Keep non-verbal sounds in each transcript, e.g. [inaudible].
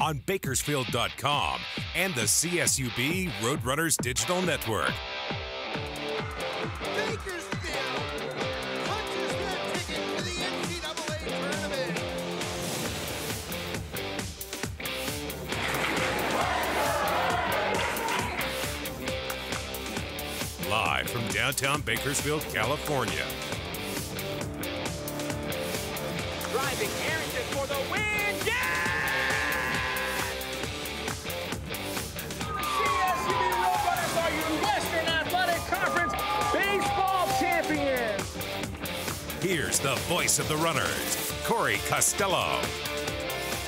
on Bakersfield.com and the CSUB Roadrunners Digital Network. Live from downtown Bakersfield, California. Driving the voice of the runners, Corey Costello.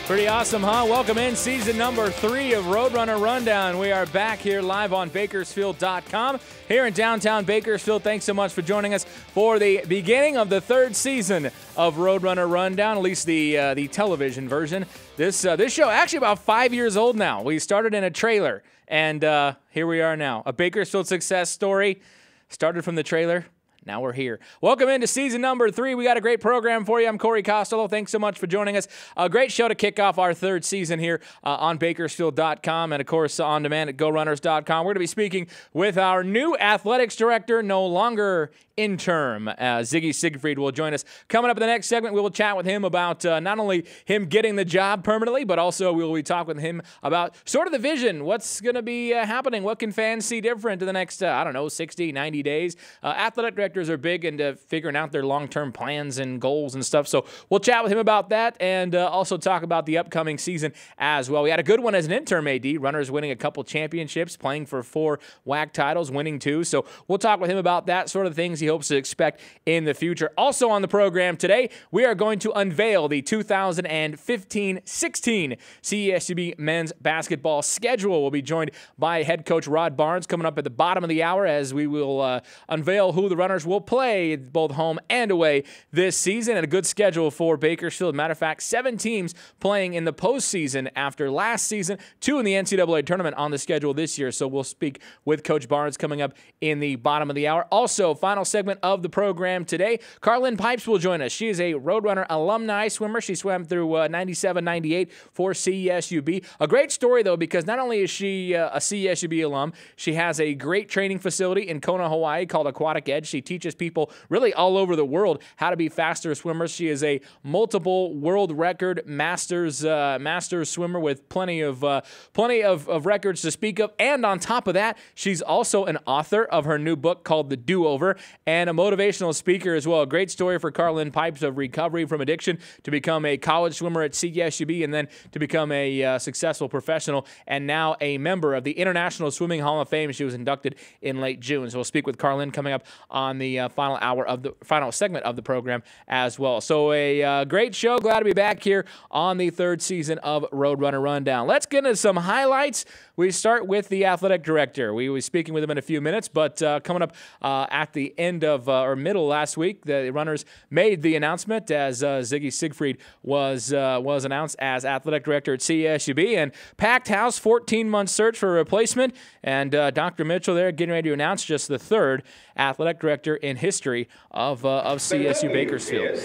Pretty awesome, huh? Welcome in season number three of Roadrunner Rundown. We are back here live on Bakersfield.com here in downtown Bakersfield. Thanks so much for joining us for the beginning of the third season of Roadrunner Rundown, at least the uh, the television version. This uh, this show actually about five years old now. We started in a trailer, and uh, here we are now. A Bakersfield success story started from the trailer. Now we're here. Welcome into season number three. We got a great program for you. I'm Corey Costello. Thanks so much for joining us. A great show to kick off our third season here uh, on Bakersfield.com and, of course, on demand at GoRunners.com. We're going to be speaking with our new athletics director, no longer interim. Uh, Ziggy Siegfried will join us. Coming up in the next segment, we will chat with him about uh, not only him getting the job permanently, but also we will be talking with him about sort of the vision. What's going to be uh, happening? What can fans see different in the next, uh, I don't know, 60, 90 days? Uh, athletic are big into figuring out their long term plans and goals and stuff. So we'll chat with him about that and uh, also talk about the upcoming season as well. We had a good one as an interim AD, runners winning a couple championships, playing for four WAC titles, winning two. So we'll talk with him about that sort of things he hopes to expect in the future. Also on the program today, we are going to unveil the 2015 16 CSUB men's basketball schedule. We'll be joined by head coach Rod Barnes coming up at the bottom of the hour as we will uh, unveil who the runners will play both home and away this season and a good schedule for Bakersfield. Matter of fact, seven teams playing in the postseason after last season, two in the NCAA tournament on the schedule this year. So we'll speak with Coach Barnes coming up in the bottom of the hour. Also, final segment of the program today, Karlyn Pipes will join us. She is a Roadrunner alumni swimmer. She swam through uh, 97 98 for CSUB. A great story, though, because not only is she uh, a CSUB alum, she has a great training facility in Kona, Hawaii called Aquatic Edge. She teaches people really all over the world how to be faster swimmers. She is a multiple world record masters uh, masters swimmer with plenty of uh, plenty of, of records to speak of. And on top of that, she's also an author of her new book called The Do Over and a motivational speaker as well. A great story for Karlyn Pipes of recovery from addiction to become a college swimmer at CSUB and then to become a uh, successful professional and now a member of the International Swimming Hall of Fame. She was inducted in late June. So we'll speak with Carlin coming up on the uh, final hour of the final segment of the program as well. So a uh, great show. Glad to be back here on the third season of Roadrunner Rundown. Let's get into some highlights. We start with the athletic director. We will be speaking with him in a few minutes, but uh, coming up uh, at the end of uh, or middle last week, the runners made the announcement as uh, Ziggy Siegfried was was announced as athletic director at CSUB and packed house, 14 month search for a replacement, and Dr. Mitchell there getting ready to announce just the third athletic director in history of uh, of CSU Bakersfield.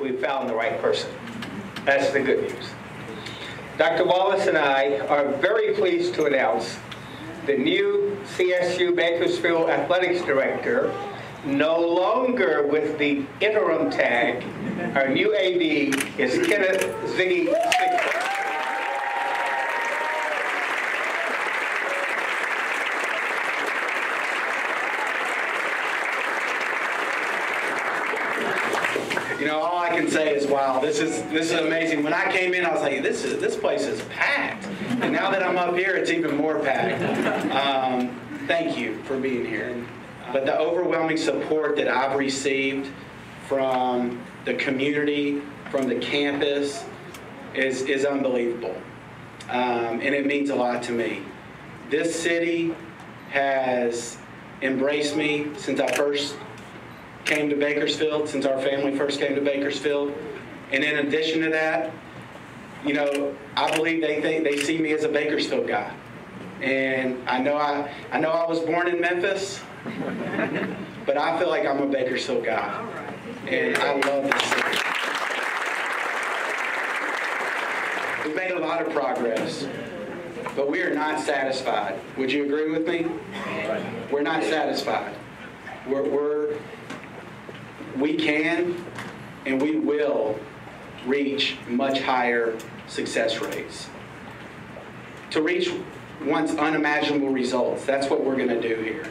We found the right person. That's the good news. Dr. Wallace and I are very pleased to announce the new CSU Bakersfield Athletics Director, no longer with the interim tag. Our new AD is Kenneth Ziggy Siegfried. You know, all I can say is, wow, this is this is amazing. When I came in, I was like, this is this place is packed, and now that I'm up here, it's even more packed. Um, thank you for being here. But the overwhelming support that I've received from the community, from the campus, is is unbelievable, um, and it means a lot to me. This city has embraced me since I first came to Bakersfield, since our family first came to Bakersfield. And in addition to that, you know, I believe they think they see me as a Bakersfield guy. And I know I, I know I was born in Memphis, but I feel like I'm a Bakersfield guy. And I love this city. We've made a lot of progress, but we are not satisfied. Would you agree with me? We're not satisfied. We're, we're we can and we will reach much higher success rates. To reach once unimaginable results, that's what we're going to do here.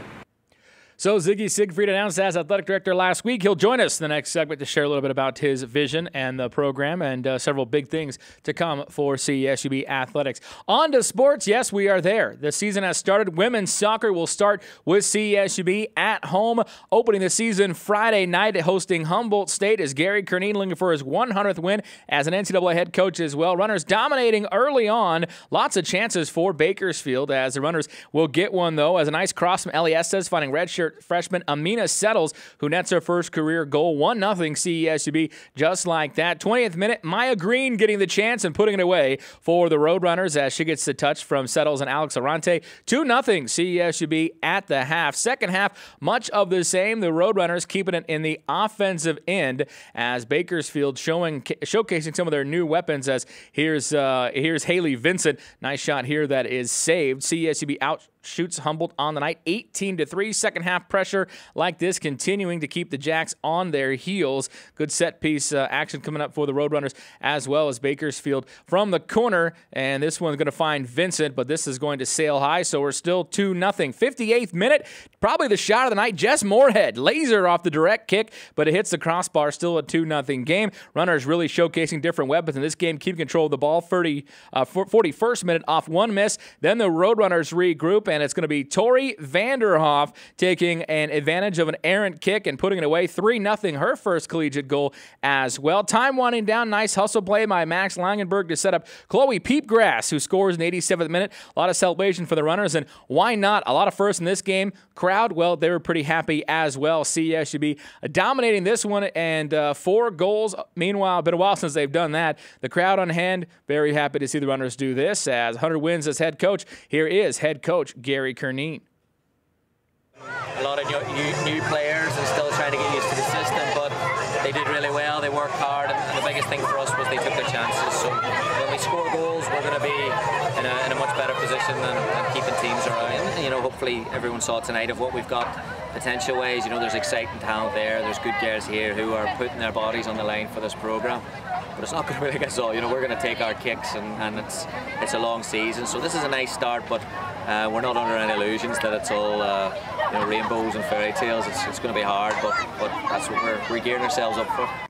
So Ziggy Siegfried announced as athletic director last week. He'll join us in the next segment to share a little bit about his vision and the program and uh, several big things to come for CSUB athletics. On to sports. Yes, we are there. The season has started. Women's soccer will start with CSUB at home, opening the season Friday night, hosting Humboldt State as Gary Curneen looking for his 100th win as an NCAA head coach as well. Runners dominating early on. Lots of chances for Bakersfield as the runners will get one though as a nice cross from Eliestes finding redshirt freshman Amina Settles, who nets her first career goal. 1 0 CSUB, just like that. 20th minute, Maya Green getting the chance and putting it away for the Roadrunners as she gets the touch from Settles and Alex Arante. 2 0 CSUB at the half. Second half, much of the same. The Roadrunners keeping it in the offensive end as Bakersfield showing showcasing some of their new weapons. As here's uh, here's Haley Vincent, nice shot here that is saved. CSUB out shoots Humboldt on the night 18 to 3 second half pressure like this continuing to keep the Jacks on their heels. Good set piece uh, action coming up for the Roadrunners as well as Bakersfield from the corner. And this one's going to find Vincent but this is going to sail high so we're still 2 nothing. 58th minute probably the shot of the night. Jess Moorhead laser off the direct kick but it hits the crossbar still a 2 nothing game. Runners really showcasing different weapons in this game keeping control of the ball 30 uh, 41st minute off one miss. Then the Roadrunners regroup and it's going to be Tori Vanderhoff taking an advantage of an errant kick and putting it away 3 0, her first collegiate goal as well. Time winding down, nice hustle play by Max Langenberg to set up Chloe Peepgrass, who scores in the 87th minute. A lot of celebration for the runners, and why not? A lot of firsts in this game. Crowd, well, they were pretty happy as well. CSUB dominating this one and uh, four goals. Meanwhile, been a while since they've done that. The crowd on hand, very happy to see the runners do this as Hunter wins as head coach. Here is head coach Gary Curneen. A lot of new, new, new, players and still trying to get used to the system, but they did really well. They worked hard, and, and the biggest thing for us was they took their chances. So when we score goals, we're going to be in a, in a, much better position than, than keeping teams around. You know, hopefully everyone saw tonight of what we've got potential ways. You know, there's exciting talent there. There's good girls here who are putting their bodies on the line for this program but it's not going to be like us all. You know, we're going to take our kicks, and, and it's it's a long season. So this is a nice start, but uh, we're not under any illusions that it's all uh, you know rainbows and fairy tales. It's, it's going to be hard, but but that's what we're, we're gearing ourselves up for.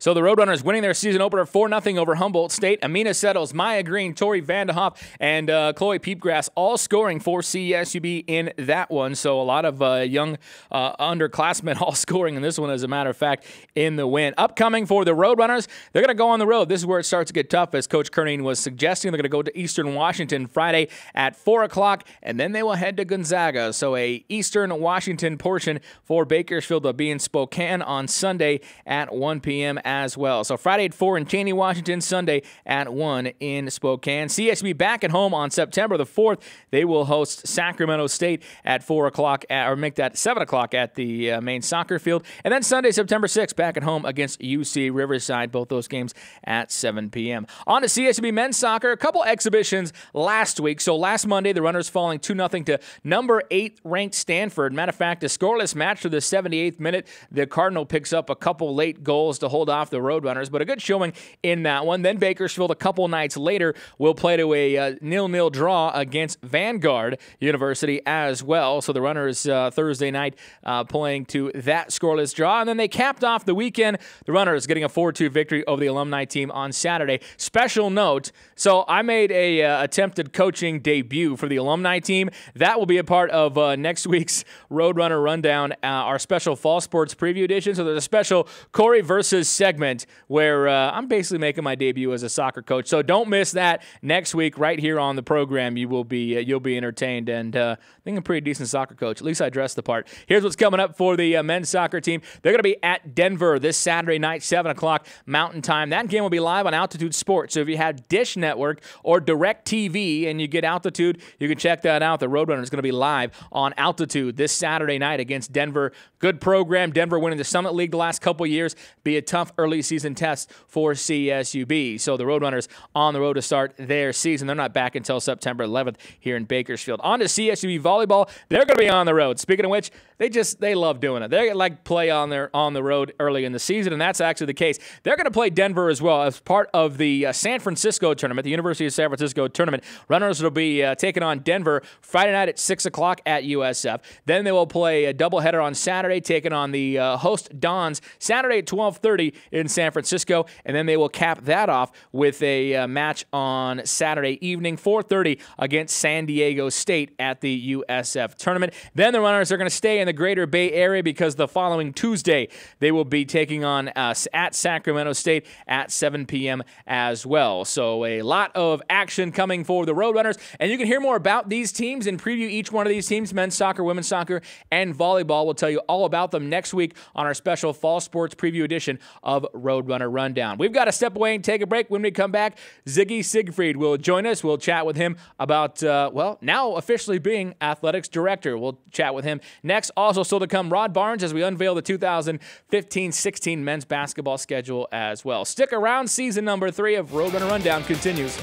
So the Roadrunners winning their season opener 4 0 over Humboldt State. Amina Settles, Maya Green, Tori Vanderhoff, and uh, Chloe Peepgrass all scoring for CSUB in that one. So a lot of uh, young uh, underclassmen [laughs] all scoring in this one, as a matter of fact, in the win. Upcoming for the Roadrunners, they're going to go on the road. This is where it starts to get tough, as Coach Curneen was suggesting. They're going to go to Eastern Washington Friday at 4 o'clock, and then they will head to Gonzaga. So a Eastern Washington portion for Bakersfield will be in Spokane on Sunday at 1 p.m as well. So Friday at 4 in Cheney, Washington, Sunday at 1 in Spokane. CSB back at home on September the 4th. They will host Sacramento State at 4 o'clock, or make that 7 o'clock at the uh, main soccer field. And then Sunday, September 6th, back at home against UC Riverside. Both those games at 7 p.m. On to CSB men's soccer. A couple exhibitions last week. So last Monday, the Runners falling 2 0 to number 8 ranked Stanford. Matter of fact, a scoreless match to the 78th minute. The Cardinal picks up a couple late goals to hold off off the Roadrunners, but a good showing in that one. Then Bakersfield, a couple nights later, will play to a uh, nil-nil draw against Vanguard University as well. So the Runners uh, Thursday night uh, playing to that scoreless draw, and then they capped off the weekend. The Runners getting a 4-2 victory over the alumni team on Saturday. Special note: so I made a uh, attempted coaching debut for the alumni team. That will be a part of uh, next week's Roadrunner Rundown, uh, our special fall sports preview edition. So there's a special Corey versus segment where uh, I'm basically making my debut as a soccer coach. So don't miss that next week right here on the program. You will be uh, you'll be entertained, and uh, I think I'm a pretty decent soccer coach. At least I dress the part. Here's what's coming up for the uh, men's soccer team. They're going to be at Denver this Saturday night, seven o'clock Mountain Time. That game will be live on Altitude Sports. So if you have Dish Network or Direct TV and you get Altitude, you can check that out. The Roadrunner is going to be live on Altitude this Saturday night against Denver. Good program. Denver winning the Summit League the last couple years. Be a tough early season test for CSUB. So the Roadrunners on the road to start their season. They're not back until September 11th here in Bakersfield. On to CSUB volleyball. They're going to be on the road. Speaking of which, they just they love doing it. They like play on their on the road early in the season, and that's actually the case. They're going to play Denver as well as part of the uh, San Francisco tournament, the University of San Francisco tournament. Runners will be uh, taking on Denver Friday night at six o'clock at USF. Then they will play a doubleheader on Saturday, taking on the uh, host Dons Saturday at twelve thirty in San Francisco, and then they will cap that off with a uh, match on Saturday evening, four thirty against San Diego State at the USF tournament. Then the runners are going to stay in the greater Bay Area because the following Tuesday they will be taking on us at Sacramento State at 7 p.m. as well. So a lot of action coming for the Roadrunners, and you can hear more about these teams and preview each one of these teams: men's soccer, women's soccer, and volleyball. We'll tell you all about them next week on our special fall sports preview edition of Roadrunner Rundown. We've got to step away and take a break. When we come back, Ziggy Siegfried will join us. We'll chat with him about uh, well, now officially being athletics director. We'll chat with him next. Also, still to come, Rod Barnes as we unveil the 2015 16 men's basketball schedule as well. Stick around, season number three of Roadrunner Rundown continues.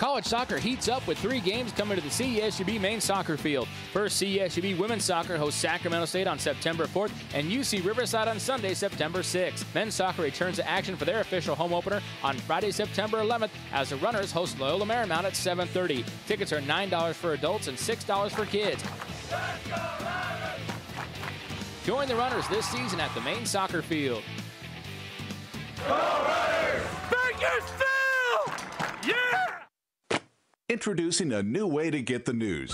College soccer heats up with three games coming to the CSUB main soccer field. First, CSUB women's soccer hosts Sacramento State on September 4th and UC Riverside on Sunday, September 6th. Men's soccer returns to action for their official home opener on Friday, September 11th as the Runners host Loyola Marymount at 7:30. Tickets are $9 for adults and $6 for kids. Join the Runners this season at the main soccer field. Introducing a new way to get the news.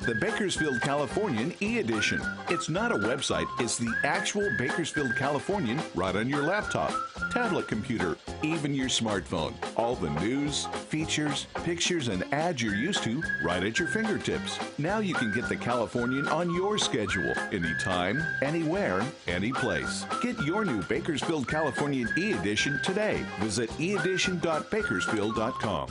The Bakersfield Californian e-edition. It's not a website, it's the actual Bakersfield Californian right on your laptop, tablet computer, even your smartphone. All the news, features, pictures, and ads you're used to right at your fingertips. Now you can get the Californian on your schedule, anytime, anywhere, any place. Get your new Bakersfield Californian e-edition today. Visit eedition.bakersfield.com.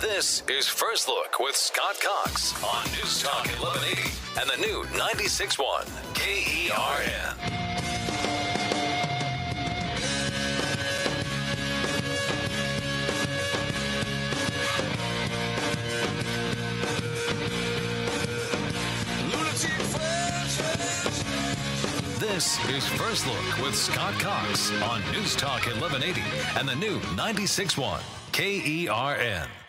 This is First Look with Scott Cox on News Talk 1180 and the new 96.1 KERN. This is First Look with Scott Cox on News Talk 1180 and the new 96.1 KERN.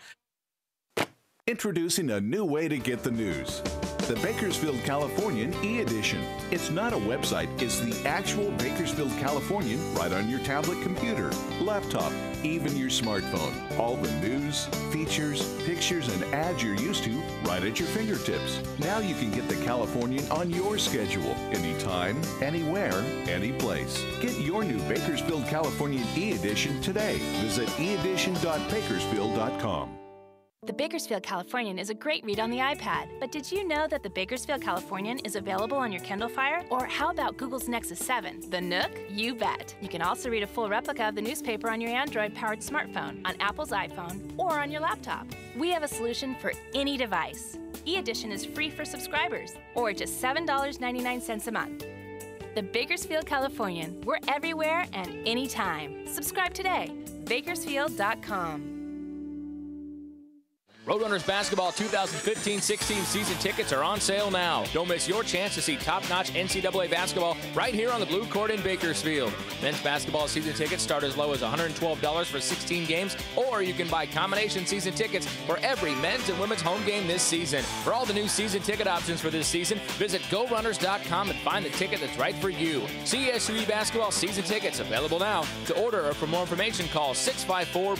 Introducing a new way to get the news. The Bakersfield Californian e-edition. It's not a website, it's the actual Bakersfield Californian right on your tablet computer, laptop, even your smartphone. All the news, features, pictures, and ads you're used to right at your fingertips. Now you can get the Californian on your schedule, anytime, anywhere, any place. Get your new Bakersfield Californian e-edition today. Visit eedition.bakersfield.com. The Bakersfield Californian is a great read on the iPad, but did you know that the Bakersfield Californian is available on your Kindle Fire? Or how about Google's Nexus 7? The Nook? You bet. You can also read a full replica of the newspaper on your Android powered smartphone, on Apple's iPhone, or on your laptop. We have a solution for any device. E Edition is free for subscribers, or just $7.99 a month. The Bakersfield Californian. We're everywhere and anytime. Subscribe today. Bakersfield.com. Roadrunners Basketball 2015-16 season tickets are on sale now. Don't miss your chance to see top-notch NCAA basketball right here on the blue court in Bakersfield. Men's basketball season tickets start as low as $112 for 16 games, or you can buy combination season tickets for every men's and women's home game this season. For all the new season ticket options for this season, visit GoRunners.com and find the ticket that's right for you. CSUB basketball season tickets available now. To order or for more information, call 654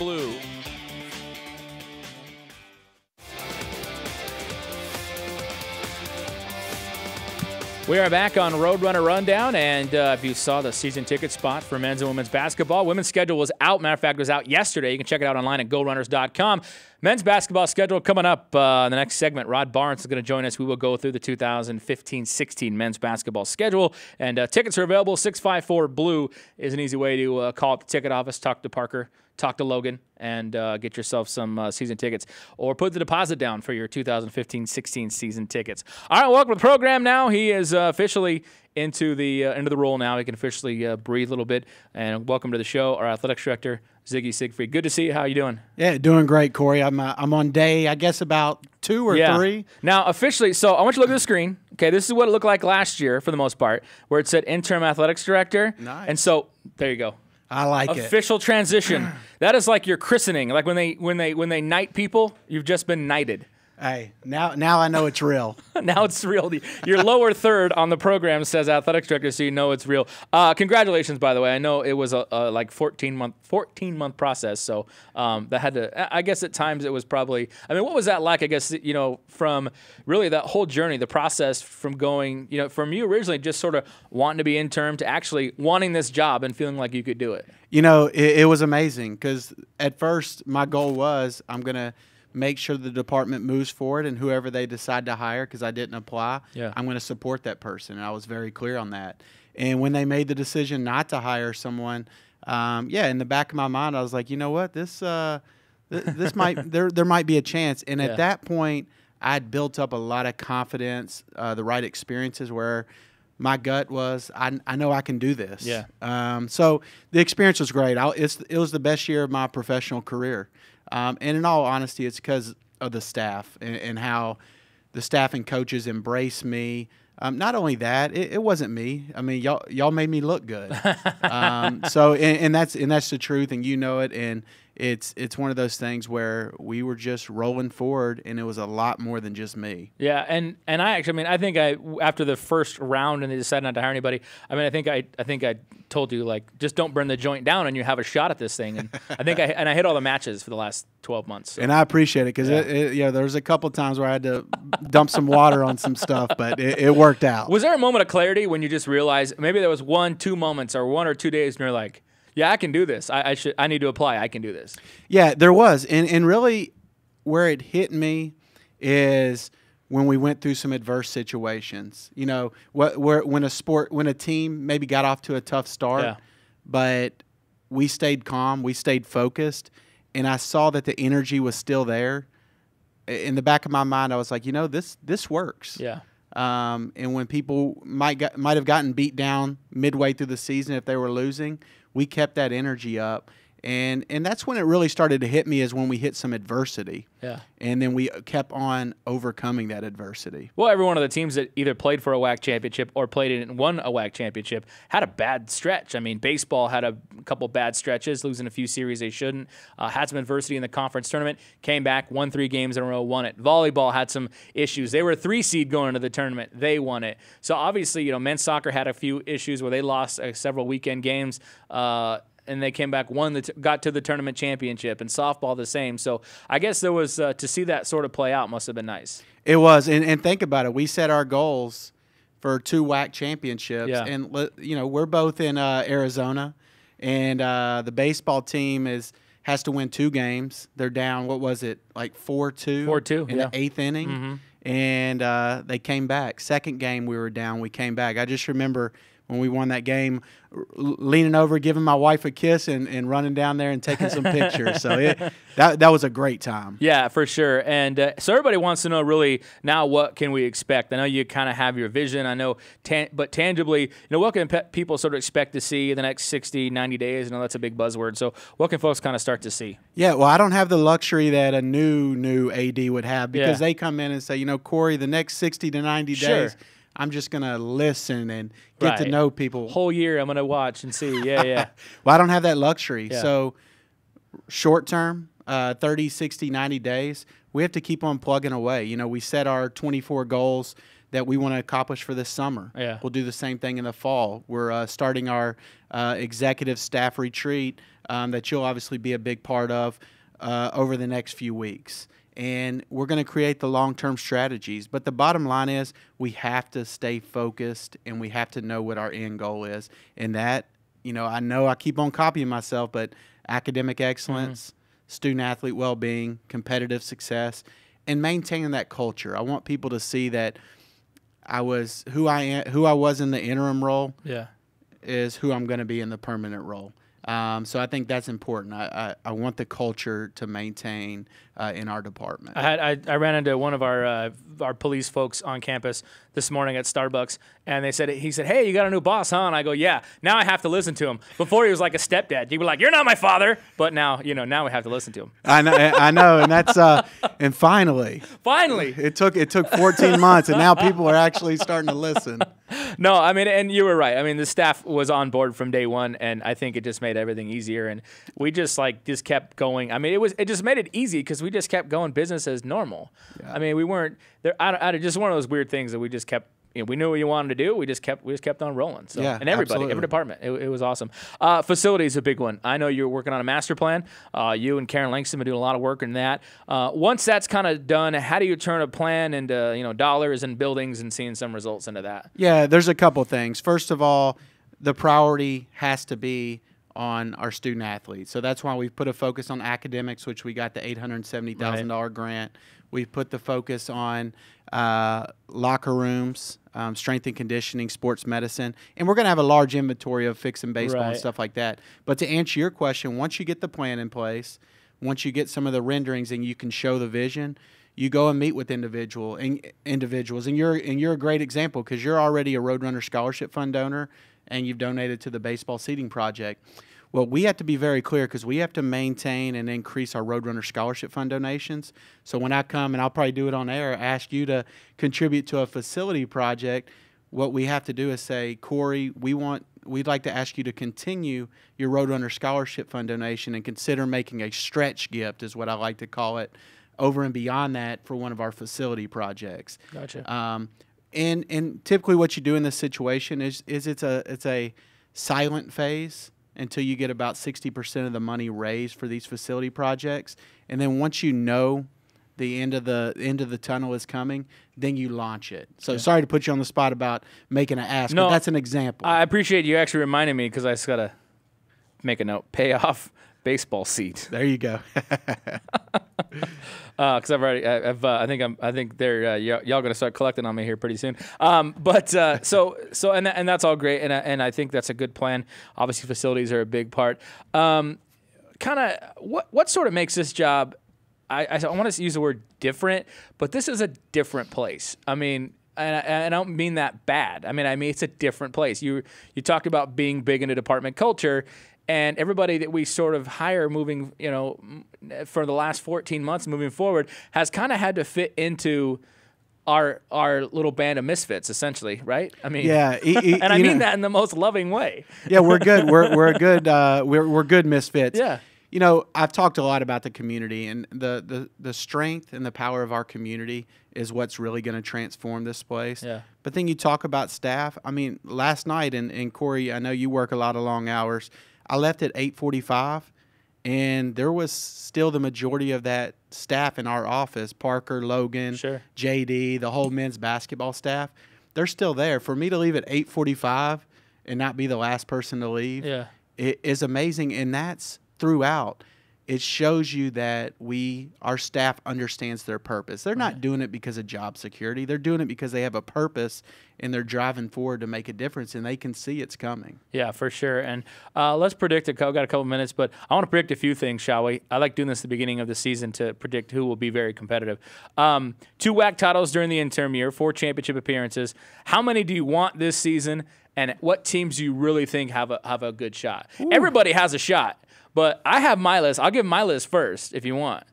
We are back on Roadrunner Rundown, and uh, if you saw the season ticket spot for men's and women's basketball, women's schedule was out. Matter of fact, it was out yesterday. You can check it out online at GoRunners.com. Men's basketball schedule coming up uh, in the next segment. Rod Barnes is going to join us. We will go through the 2015-16 men's basketball schedule, and uh, tickets are available. 654 Blue is an easy way to uh, call up the ticket office, talk to Parker, talk to Logan, and uh, get yourself some uh, season tickets, or put the deposit down for your 2015-16 season tickets. All right, welcome to the program. Now he is uh, officially into the uh, into the role. Now he can officially uh, breathe a little bit. And welcome to the show, our athletics director Ziggy Siegfried. Good to see you. How you doing? Yeah, doing great, Corey. I'm uh, I'm on day, I guess about two or Yeah. three. Now, officially, so I want you to look at the screen. Okay, this is what it looked like last year for the most part, where it said interim athletics director. Nice. And so there you go. I like it. Official transition. that is like your christening. Like when they when they when they knight people, you've just been knighted. Hey, now now I know it's real. [laughs] now it's real. Your lower third on the program says athletics director, so you know it's real. Uh, congratulations, by the way. I know it was a, a like 14 month 14 month process, so um, that had to. I- I guess at times it was probably. I mean, what was that like? I guess you know from really that whole journey, the process from going, you know, from you originally just sort of wanting to be intern to actually wanting this job and feeling like you could do it. You know, it, it was amazing because at first my goal was I'm gonna make sure the department moves forward and whoever they decide to hire because I didn't apply, Yeah. I'm going to support that person. And I was very clear on that. And when they made the decision not to hire someone, um, yeah, in the back of my mind, I was like, you know what, this uh, th- [laughs] this might there there might be a chance. And Yeah. at that point, I'd built up a lot of confidence, uh, the right experiences where. My gut was, I, I know I can do this. Yeah. Um, so the experience was great. I, it's, it was the best year of my professional career. Um, and in all honesty, it's because of the staff and, and how the staff and coaches embrace me. Um, not only that, it, it wasn't me. I mean, y'all y'all made me look good. [laughs] um, so and, and that's and that's the truth, and you know it. And it's it's one of those things where we were just rolling forward, and it was a lot more than just me. Yeah, and and I actually, I mean, I think I after the first round and they decided not to hire anybody. I mean, I think I I think I told you like just don't burn the joint down and you have a shot at this thing. And [laughs] I think I and I hit all the matches for the last twelve months. so. And I appreciate it because Yeah. it, it, know, there was a couple times where I had to dump some water on some stuff, but it, it worked out. Was there a moment of clarity when you just realized maybe there was one, two moments or one or two days and you're like, yeah, I can do this. I, I should. I need to apply. I can do this. Yeah, there was, and and really, where it hit me is when we went through some adverse situations. You know, what where when a sport when a team maybe got off to a tough start, Yeah. but we stayed calm, we stayed focused, and I saw that the energy was still there. In the back of my mind, I was like, you know, this this works. Yeah. Um, and when people might got, might have gotten beat down midway through the season if they were losing, we kept that energy up, and and that's when it really started to hit me is when we hit some adversity. Yeah. And then we kept on overcoming that adversity. Well, every one of the teams that either played for a WAC championship or played in won a WAC championship had a bad stretch. I mean, baseball had a couple bad stretches, losing a few series they shouldn't. Uh, had some adversity in the conference tournament, came back, won three games in a row, won it. Volleyball had some issues. They were a three seed going into the tournament. They won it. So obviously, you know, men's soccer had a few issues where they lost uh, several weekend games. Uh, and they came back, won the, t- got to the tournament championship, and softball the same. So I guess there was uh, to see that sort of play out must have been nice. It was, and, and think about it. We set our goals for two WAC championships, Yeah. and you know we're both in uh, Arizona, and uh, the baseball team is has to win two games. They're down. What was it like four two? 4-2, in yeah. the eighth inning, Mhm. and uh, they came back. Second game we were down. We came back. I just remember. When we won that game, leaning over, giving my wife a kiss, and, and running down there and taking some pictures. So it, [laughs] that that was a great time. Yeah, for sure. And uh, so everybody wants to know really now what can we expect? I know you kind of have your vision. I know, tan- but tangibly, you know, what can pe- people sort of expect to see in the next 60, 90 days? I know that's a big buzzword. So what can folks kind of start to see? Yeah, well, I don't have the luxury that a new new AD would have because Yeah. they come in and say, you know, Corey, the next sixty to ninety Sure. days, I'm just gonna listen and get to know people. Whole year, I'm going to watch and see. Yeah, yeah. [laughs] well, I don't have that luxury. Yeah. So, short term, uh, 30, 60, 90 days, we have to keep on plugging away. You know, we set our 24 goals that we want to accomplish for this summer. Yeah. We'll do the same thing in the fall. We're uh, starting our uh, executive staff retreat um, that you'll obviously be a big part of uh, over the next few weeks. And we're going to create the long term strategies. But the bottom line is we have to stay focused and we have to know what our end goal is. And that, you know, I know I keep on copying myself, but academic excellence, mm-hmm. student athlete well being, competitive success, and maintaining that culture. I want people to see that I was who I am, who I was in the interim role Yeah. is who I'm going to be in the permanent role. Um, so I think that's important. I, I, I want the culture to maintain uh, in our department. I had I, I ran into one of our uh, our police folks on campus this morning at Starbucks, and they said he said, "Hey, you got a new boss, huh?" And I go, "Yeah." Now I have to listen to him. Before he was like a stepdad. He'd be like, "You're not my father," but now you know now we have to listen to him. I know, I know, and that's uh, and finally, Finally, it took it took 14 months, and now people are actually starting to listen. [laughs] no, I mean, and you were right. I mean, the staff was on board from day one, and I think it just made everything easier. And we just like just kept going. I mean, it was it just made it easy because we just kept going business as normal. I mean, we weren't there. I, I, just one of those weird things that we just kept. You know, we knew what you wanted to do. We just kept we just kept on rolling. So Yeah, and everybody, absolutely. every department, it, it was awesome. Uh, facility is a big one. I know you're working on a master plan. Uh, you and Karen Langston have been doing a lot of work in that. Uh, once that's kind of done, how do you turn a plan into you know dollars and buildings and seeing some results into that? Yeah, there's a couple things. First of all, the priority has to be on our student athletes. So that's why we've put a focus on academics, which we got the $870,000 grant. We've put the focus on uh, locker rooms, um, strength and conditioning, sports medicine, and we're going to have a large inventory of fixing baseball and stuff like that. But to answer your question, once you get the plan in place, once you get some of the renderings and you can show the vision, you go and meet with individual in, individuals, and you're and you're a great example because you're already a Roadrunner Scholarship Fund donor, and you've donated to the baseball seating project. Well, we have to be very clear because we have to maintain and increase our Roadrunner Scholarship Fund donations. So when I come, and I'll probably do it on air, ask you to contribute to a facility project, what we have to do is say, Corey, we want we'd like to ask you to continue your Roadrunner Scholarship Fund donation and consider making a stretch gift, is what I like to call it, over and beyond that for one of our facility projects. Gotcha. Um, and and typically, what you do in this situation is is it's a it's a silent phase until you get about sixty percent of the money raised for these facility projects, and then once you know the end of the end of the tunnel is coming, then you launch it. So sorry to put you on the spot about making an ask, No, but that's an example. I appreciate you actually reminding me because I just gotta make a note. Pay off baseball seat there you go. [laughs] because I've already. I- I've. Uh, I think I'm. I think they're. Uh, y'all, gonna start collecting on me here pretty soon. Um, but uh, [laughs] so so and and that's all great and I, and I think that's a good plan. Obviously, facilities are a big part. Um, kind of what what sort of makes this job I, I, want to use the word different, but this is a different place. I mean, and I, and I don't mean that bad. I mean, I mean it's a different place. You you talked about being big in a department culture, and everybody that we sort of hire moving, you know, for the last 14 months moving forward has kind of had to fit into our our little band of misfits, essentially, right? I mean, Yeah, e- e- [laughs] and I mean know- that in the most loving way. yeah, we're good. We're we're a good. Uh, we're we're good misfits. Yeah. You know, I've talked a lot about the community and the the the strength and the power of our community is what's really going to transform this place. Yeah. But then you talk about staff. I mean, last night and and Corey, I know you work a lot of long hours. I left at eight forty five. And there was still the majority of that staff in our office Parker, Logan, Sure. JD, the whole men's basketball staff. They're still there. For me to leave at 8:45 and not be the last person to leave, Yeah. it is amazing. And that's throughout. It shows you that we, our staff, understands their purpose. They're not doing it because of job security. They're doing it because they have a purpose and they're driving forward to make a difference, and they can see it's coming. Yeah, for sure. And uh, let's predict a couple, got a couple minutes, but I want to predict a few things, shall we? I like doing this at the beginning of the season to predict who will be very competitive. Um, two WAC titles during the interim year, four championship appearances. How many do you want this season? And what teams do you really think have a have a good shot? Everybody has a shot, but I have my list. I'll give my list first if you want.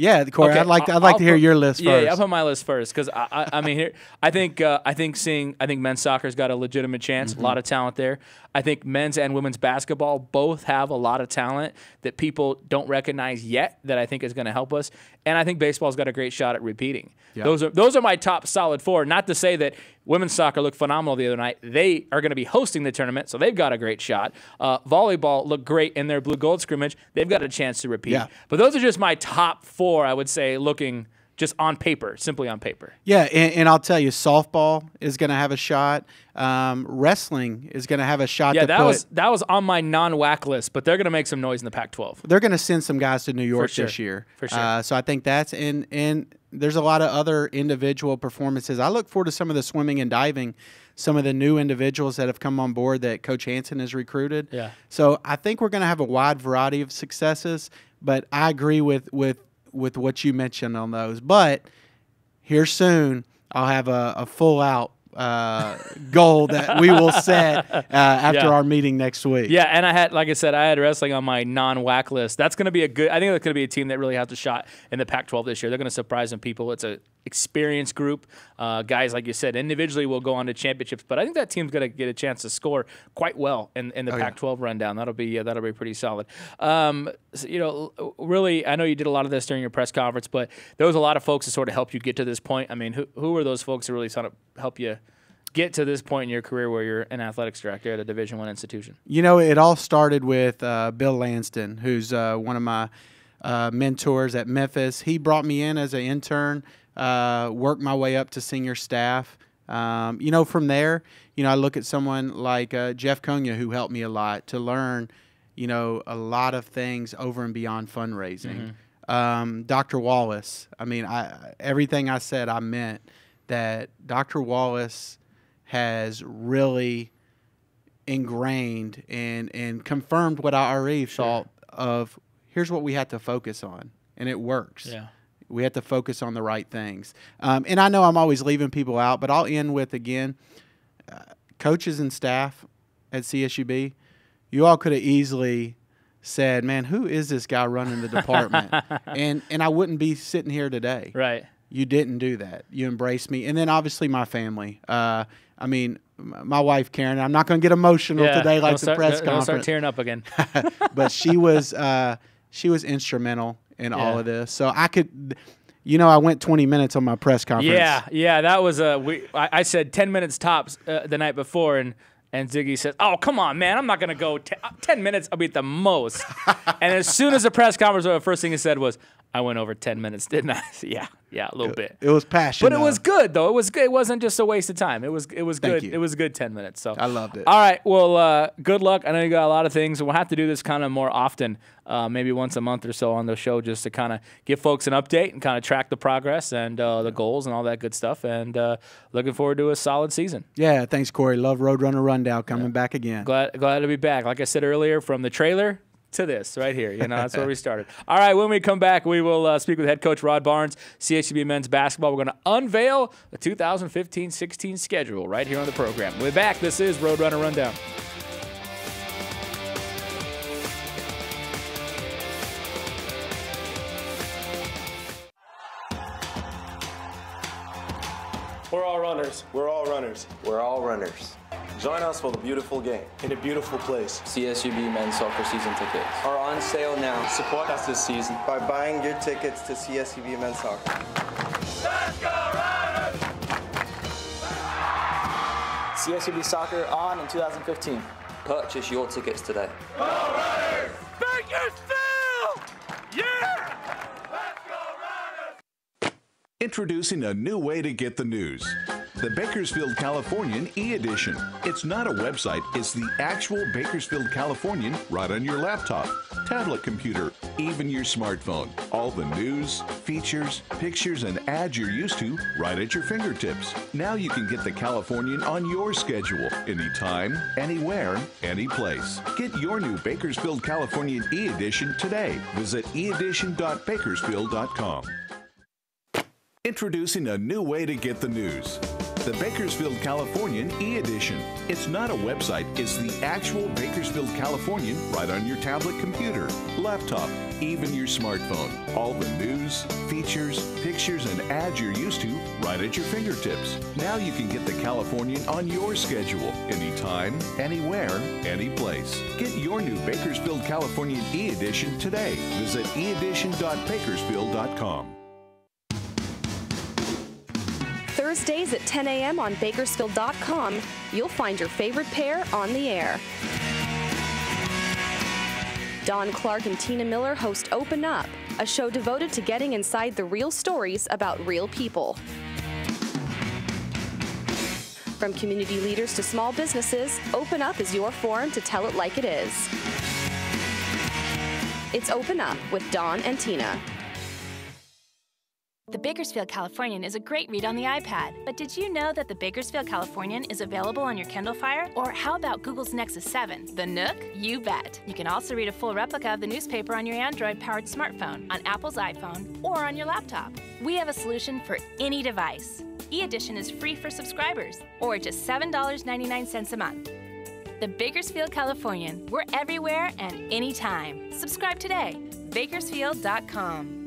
Yeah, Corey, Okay, I'd like to, I'll- I'd like to hear put- your list yeah, first. Yeah, I'll put my list first because I, I, I mean, here, I think, uh, I think seeing, I think men's soccer's got a legitimate chance. Mm-hmm. A lot of talent there. I think men's and women's basketball both have a lot of talent that people don't recognize yet. That I think is going to help us. And I think baseball's got a great shot at repeating. Yeah. Those are those are my top solid four. Not to say that women's soccer looked phenomenal the other night. They are going to be hosting the tournament, so they've got a great shot. Uh, volleyball looked great in their blue gold scrimmage. They've got a chance to repeat. Yeah. But those are just my top four. I would say looking just on paper, simply on paper. Yeah, and, and I'll tell you, softball is going to have a shot. Um, wrestling is going to have a shot. Yeah, that put, was that was on my non-WAC list, but they're going to make some noise in the Pac-12. They're going to send some guys to New York sure. this year. For sure. Uh, so I think that's and and there's a lot of other individual performances. I look forward to some of the swimming and diving, some of the new individuals that have come on board that Coach Hansen has recruited. Yeah. So I think we're going to have a wide variety of successes. But I agree with with with what you mentioned on those. But here soon, I'll have a, a full out uh, [laughs] goal that we will set uh, after Yeah. our meeting next week. Yeah, and I had, like I said, I had wrestling on my non-WAC list. That's going to be a good. I think that's going to be a team that really has a shot in the Pac-12 this year. They're going to surprise some people. It's a experienced group, uh, guys like you said. Individually, will go on to championships, but I think that team's going to get a chance to score quite well in, in the Oh. Pac-12 rundown. That'll be uh, that'll be pretty solid. Um, so, you know, really, I know you did a lot of this during your press conference, but there was a lot of folks that sort of helped you get to this point. I mean, who who were those folks that really sort of help you? Get to this point in your career where you're an athletics director at a Division One institution. You know, it all started with uh, Bill Lanston, who's uh, one of my uh, mentors at Memphis. He brought me in as an intern, uh, worked my way up to senior staff. Um, you know, from there, you know, I look at someone like uh, Jeff Konya, who helped me a lot to learn, you know, a lot of things over and beyond fundraising. Um, Dr. Wallace, I mean, I, everything I said, I meant that Dr. Wallace has really ingrained and and confirmed what I already thought of. Here's what we had to focus on, and it works. Yeah. We have to focus on the right things. Um, and I know I'm always leaving people out, but I'll end with again, uh, coaches and staff at CSUB. You all could have easily said, "Man, who is this guy running the department?" [laughs] and and I wouldn't be sitting here today. Right. You didn't do that. You embraced me, and then obviously my family. Uh, I mean, my wife Karen. I'm not going to get emotional today like the start, press conference start tearing up again. [laughs] but she was uh, she was instrumental in all of this. So I could, you know, I went 20 minutes on my press conference. yeah, yeah, that was a. We, I, I said ten minutes tops uh, the night before, and and Ziggy says, "Oh, come on, man, I'm not gonna go uh, ten minutes. I'll be at the most." [laughs] and as soon as the press conference was over, the first thing he said was, "I went over ten minutes, didn't I?" [laughs] yeah, yeah, a little bit. It was passion. But it was good though. It was good. It wasn't just a waste of time. It was it was Thank good. you. It was a good ten minutes. So I loved it. All right. Well, uh, good luck. I know you got a lot of things. We'll have to do this kind of more often, uh, maybe once a month or so on the show, just to kind of give folks an update and kind of track the progress and uh, the goals and all that good stuff. And uh, looking forward to a solid season. Yeah, thanks, Corey. Love Roadrunner Rundown coming back again. Glad glad to be back. Like I said earlier, from the trailer to this right here. You know, that's where we started. [laughs] All right, when we come back, we will uh, speak with head coach Rod Barnes, CSUB men's basketball. We're going to unveil the 2015-16 schedule right here on the program. We're back. This is Roadrunner Rundown. We're all runners. We're all runners. We're all runners. Join us for the beautiful game in a beautiful place. CSUB men's soccer season tickets are on sale now. Support us this season. by buying your tickets to CSUB Men's Soccer. Let's go Riders! CSUB soccer on in 2015. Purchase your tickets today. Go Riders! Bakersfield! Yeah! Let's go Riders! Introducing a new way to get the news. The Bakersfield Californian e edition. It's not a website, it's the actual Bakersfield Californian right on your laptop, tablet computer, even your smartphone. All the news, features, pictures, and ads you're used to right at your fingertips. Now you can get the Californian on your schedule, anytime, anywhere, anyplace. Get your new Bakersfield Californian e edition today. Visit eedition.bakersfield.com. Introducing a new way to get the news. The Bakersfield Californian e edition. It's not a website, it's the actual Bakersfield Californian right on your tablet computer, laptop, even your smartphone. All the news, features, pictures, and ads you're used to right at your fingertips. Now you can get the Californian on your schedule, anytime, anywhere, anyplace. Get your new Bakersfield Californian e edition today. Visit eedition.bakersfield.com. Thursdays at 10 a.m. on Bakersfield.com, you'll find your favorite pair on the air. Don Clark and Tina Miller host Open Up, a show devoted to getting inside the real stories about real people. From community leaders to small businesses, Open Up is your forum to tell it like it is. It's Open Up with Dawn and Tina. The Bakersfield Californian is a great read on the iPad, but did you know that the Bakersfield Californian is available on your Kindle Fire? Or how about Google's Nexus 7, the Nook? You bet. You can also read a full replica of the newspaper on your Android powered smartphone, on Apple's iPhone, or on your laptop. We have a solution for any device. E Edition is free for subscribers, or just $7.99 a month. The Bakersfield Californian. We're everywhere and anytime. Subscribe today. Bakersfield.com.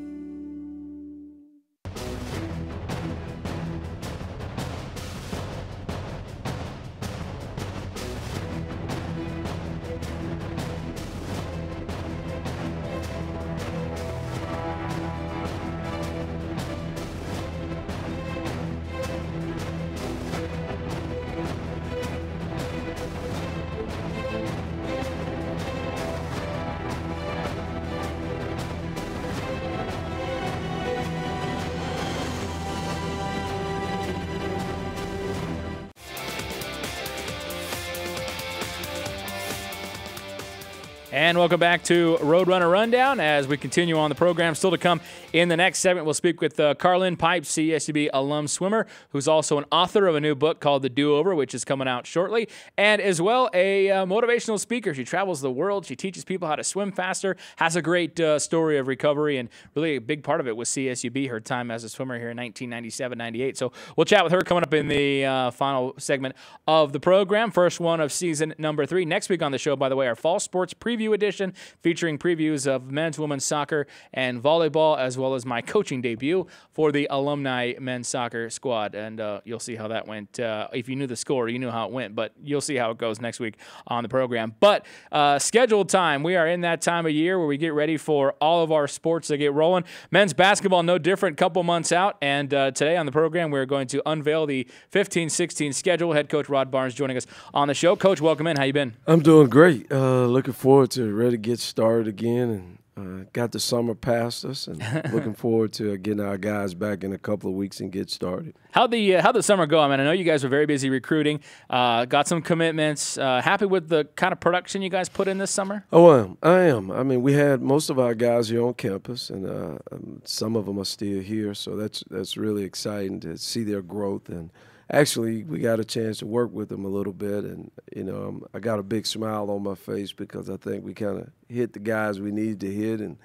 And welcome back to Roadrunner Rundown as we continue on the program. Still to come in the next segment, we'll speak with uh, Karlyn Pipe, CSUB alum swimmer, who's also an author of a new book called The Do Over, which is coming out shortly, and as well a uh, motivational speaker. She travels the world. She teaches people how to swim faster, has a great uh, story of recovery, and really a big part of it was CSUB, her time as a swimmer here in 1997 98. So we'll chat with her coming up in the uh, final segment of the program. First one of season number three. Next week on the show, by the way, our fall sports preview edition featuring previews of men's, women's soccer, and volleyball, as well as my coaching debut for the alumni men's soccer squad. And uh, you'll see how that went. Uh, if you knew the score, you knew how it went, but you'll see how it goes next week on the program. But uh, scheduled time, we are in that time of year where we get ready for all of our sports to get rolling. Men's basketball, no different, couple months out. And uh, today on the program, we're going to unveil the 15-16 schedule. Head coach Rod Barnes joining us on the show. Coach, welcome in. How you been? I'm doing great. Uh, looking forward to ready to get started again and uh, got the summer past us and [laughs] looking forward to getting our guys back in a couple of weeks and get started. How the uh, how the summer go? I mean, I know you guys were very busy recruiting. Uh, got some commitments. Uh, happy with the kind of production you guys put in this summer? Oh, I am. I am. I mean, we had most of our guys here on campus, and uh, um, some of them are still here. So that's that's really exciting to see their growth and actually we got a chance to work with them a little bit and you know um, i got a big smile on my face because i think we kind of hit the guys we needed to hit and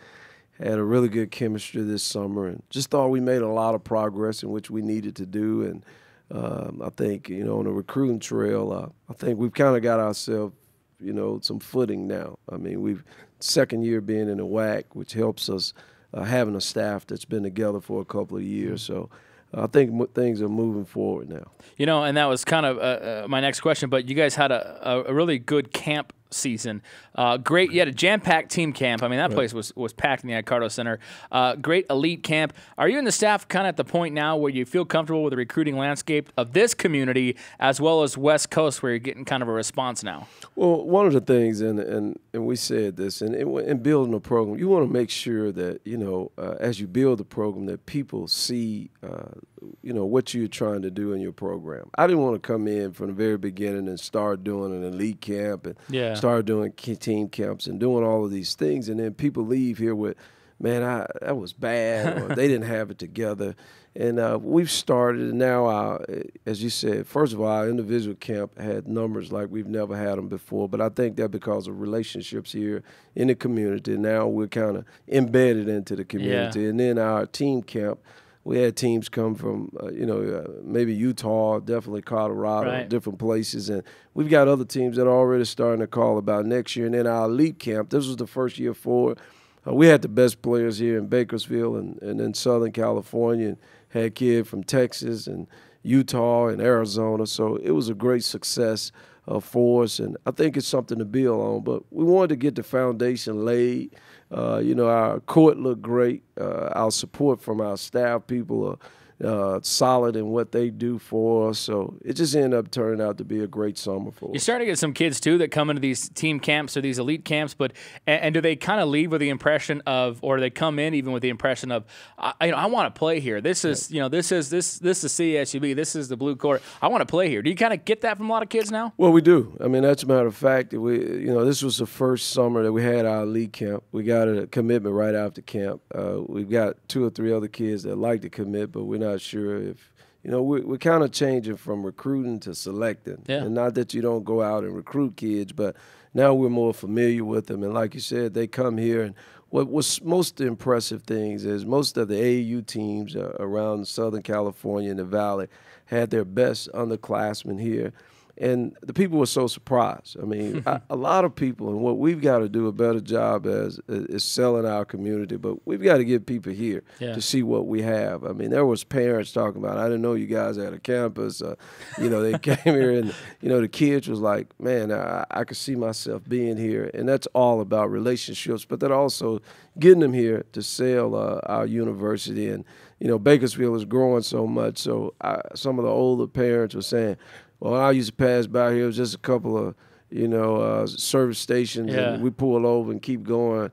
had a really good chemistry this summer and just thought we made a lot of progress in which we needed to do. And um, i think you know on the recruiting trail uh, i think we've kind of got ourselves you know some footing now. I mean we've second year being in the WAC which helps us uh, having a staff that's been together for a couple of years. So I think things are moving forward now. You know, and that was kind of uh, uh, my next question, but you guys had a, a really good camp season. Uh, great, you had a jam-packed team camp. I mean, that right. place was was packed in the Icardo Center. Uh, great elite camp. Are you and the staff kind of at the point now where you feel comfortable with the recruiting landscape of this community as well as West Coast, where you're getting kind of a response now? Well, one of the things, and and, and we said this, and in building a program, you want to make sure that you know uh, as you build the program that people see uh, you know what you're trying to do in your program. I didn't want to come in from the very beginning and start doing an elite camp and yeah. Start doing team camps and doing all of these things, and then people leave here with, man, I that was bad, or [laughs] they didn't have it together. And uh, we've started, and now, uh, as you said, first of all, our individual camp had numbers like we've never had them before. But I think that because of relationships here in the community, now we're kind of embedded into the community. Yeah. And then our team camp we had teams come from, uh, you know, uh, maybe Utah, definitely Colorado, right. different places, and we've got other teams that are already starting to call about next year. And then our elite camp, this was the first year for. Uh, we had the best players here in Bakersfield and, and in Southern California, and had kids from Texas and Utah and Arizona. So it was a great success uh, for us, and I think it's something to build on. But we wanted to get the foundation laid uh, you know, our court looked great. Uh, our support from our staff people are uh, solid in what they do for us. So it just ended up turning out to be a great summer for You're us. starting to get some kids too that come into these team camps or these elite camps, but and, and do they kind of leave with the impression of, or they come in even with the impression of, I, you know, I want to play here. This is, you know, this is this this is CSUB. This is the blue court. I want to play here. Do you kind of get that from a lot of kids now? Well, we do. I mean, that's a matter of fact. We, you know, this was the first summer that we had our league camp. We got a commitment right after camp. Uh, we've got two or three other kids that like to commit, but we're not sure if. You know, we're, we're kind of changing from recruiting to selecting. Yeah. And not that you don't go out and recruit kids, but now we're more familiar with them. And like you said, they come here. And what was most impressive things is most of the AAU teams uh, around Southern California and the Valley had their best underclassmen here and the people were so surprised. I mean, [laughs] I, a lot of people, and what we've got to do a better job as is selling our community, but we've got to get people here Yeah. to see what we have. I mean, there was parents talking about, I didn't know you guys had a campus. Uh, you know, they [laughs] came here, and you know, the kids was like, man, I, I could see myself being here, and that's all about relationships, but that also getting them here to sell uh, our university and. You know, Bakersfield is growing so much. So I, some of the older parents were saying, well, I used to pass by here. It was just a couple of, you know, uh, service stations, Yeah. and we pull over and keep going.